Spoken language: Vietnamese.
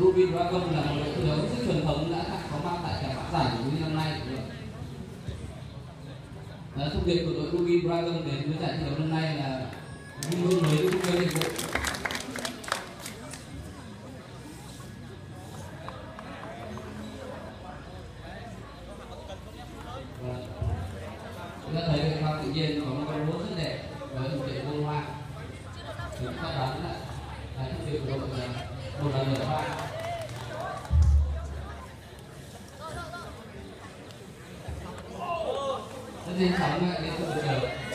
Ruby Dragon là một đội thi đấu rất truyền thống đã có mặt tại cả các giải của năm nay. Và thông điệp của đội Ruby Dragon đến với giải thi đấu năm nay là luôn luôn mới lúc mới nhiệm vụ. Chúng ta thấy cái hoa tự nhiên có một con rốt rất đẹp với một cái bông hoa. Chúng ta đoán là cái thông điệp của đội là một là 这一条卖了这么